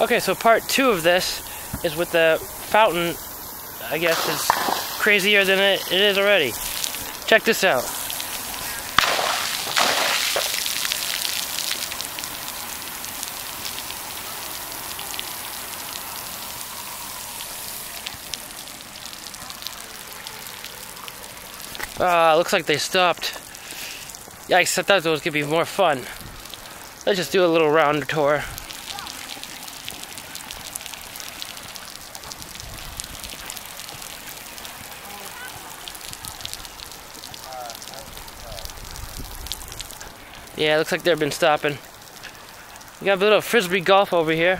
Okay, so part two of this is with the fountain, I guess, is crazier than it, it is already. Check this out. Ah, looks like they stopped. Yikes, I thought it was gonna be more fun. Let's just do a little round tour. Yeah, looks like they've been stopping. We got a little frisbee golf over here.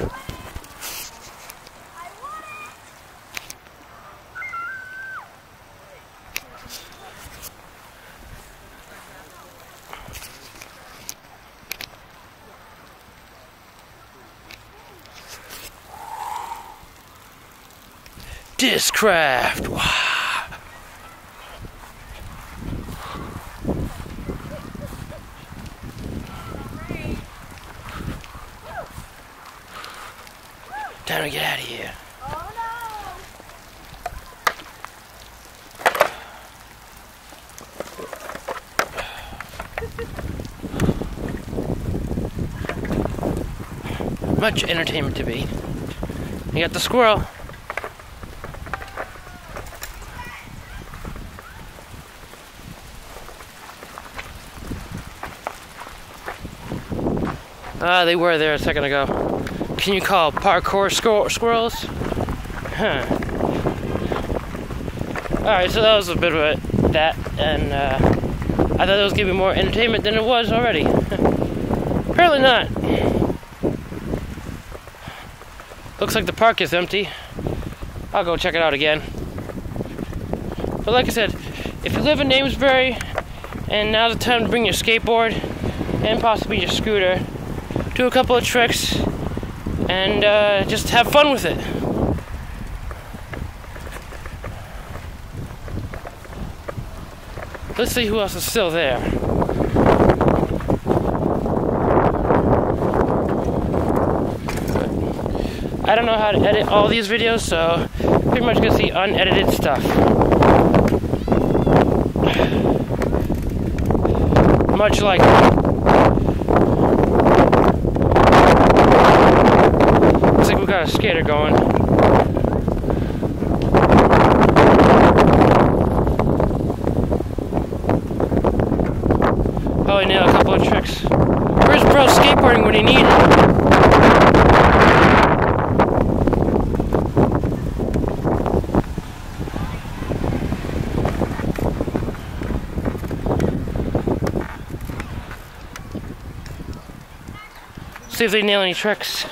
Discraft. Wow. Time to get out of here. Much entertainment to be. You got the squirrel. Ah, they were there a second ago. Can you call parkour squir- squirrels? Huh. Alright, so that was a bit of it, that, and uh, I thought it was giving more entertainment than it was already. Apparently not. Looks like the park is empty. I'll go check it out again. But like I said, if you live in Amesbury and now's the time to bring your skateboard and possibly your scooter, do a couple of tricks, and uh, just have fun with it. Let's see who else is still there. I don't know how to edit all these videos, so pretty much gonna see unedited stuff. Much like Looks like we got a skater going. Probably nail a couple of tricks. Where's bro skateboarding when you need? See if they nail any tricks.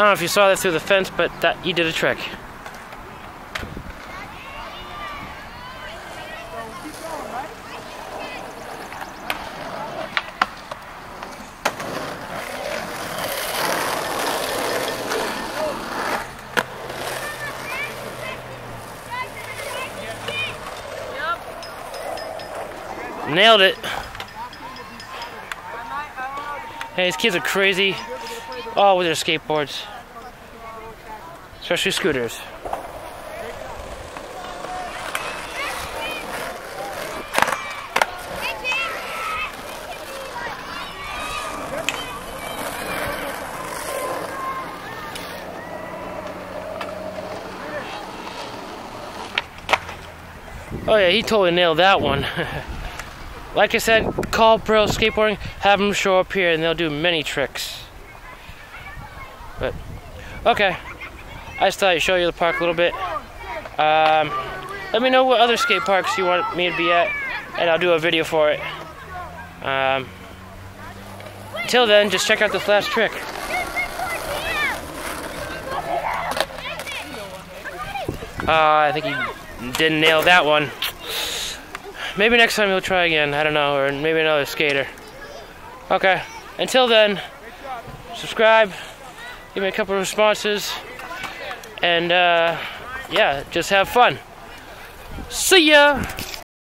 I don't know if you saw that through the fence, but that you did a trick. Nailed it. Hey, these kids are crazy. Oh, with their skateboards. Especially scooters. Oh yeah, he totally nailed that one. like I said, call Pro Skateboarding, have them show up here, and they'll do many tricks. But okay, I just thought I'd show you the park a little bit. Um, let me know what other skate parks you want me to be at, and I'll do a video for it. Um, until then, just check out this last trick. Uh, I think he didn't nail that one. Maybe next time he'll try again. I don't know, or maybe another skater. Okay. Until then, subscribe, give me a couple of responses, and uh, yeah, just have fun. See ya!